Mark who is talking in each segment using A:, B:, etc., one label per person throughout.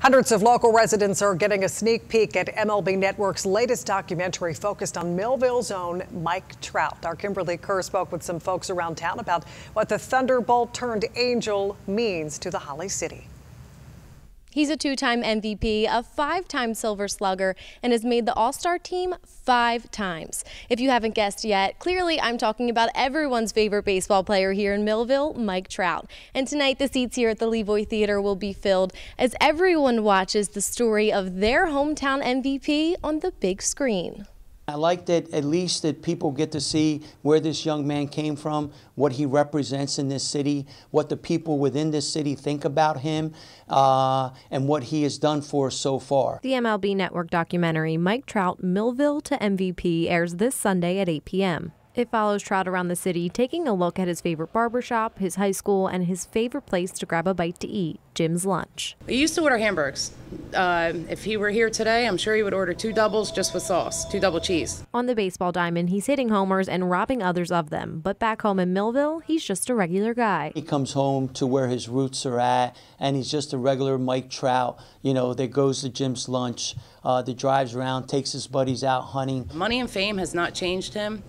A: Hundreds of local residents are getting a sneak peek at MLB Network's latest documentary focused on Millville's own Mike Trout. Our Kimberly Kerr spoke with some folks around town about what the Thunderbolt turned Angel means to the Holly City.
B: He's a two-time MVP, a five-time Silver Slugger, and has made the All-Star team five times. If you haven't guessed yet, clearly I'm talking about everyone's favorite baseball player here in Millville, Mike Trout. And tonight the seats here at the Levoy Theater will be filled as everyone watches the story of their hometown MVP on the big screen.
C: I like that at least that people get to see where this young man came from, what he represents in this city, what the people within this city think about him, uh, and what he has done for us so far.
B: The MLB Network documentary, Mike Trout, Millville to MVP, airs this Sunday at 8 p.m. It follows Trout around the city, taking a look at his favorite barbershop, his high school, and his favorite place to grab a bite to eat, Jim's Lunch.
D: He used to order hamburgers. Uh, if he were here today, I'm sure he would order two doubles just with sauce, two double cheese.
B: On the baseball diamond, he's hitting homers and robbing others of them. But back home in Millville, he's just a regular guy.
C: He comes home to where his roots are at, and he's just a regular Mike Trout, you know, that goes to Jim's Lunch, uh, that drives around, takes his buddies out hunting.
D: Money and fame has not changed him.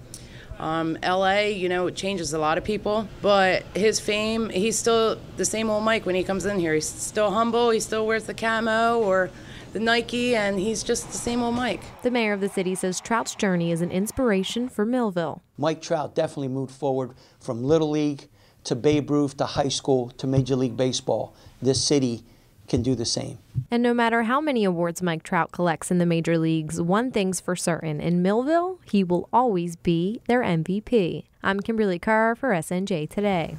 D: Um, LA, you know, it changes a lot of people, but his fame, he's still the same old Mike when he comes in here. He's still humble, he still wears the camo or the Nike, and he's just the same old Mike.
B: The mayor of the city says Trout's journey is an inspiration for Millville.
C: Mike Trout definitely moved forward from Little League to Babe Ruth to high school to Major League Baseball. This city can do the same.
B: And no matter how many awards Mike Trout collects in the major leagues, one thing's for certain in Millville, he will always be their MVP. I'm Kimberly Carr for SNJ Today.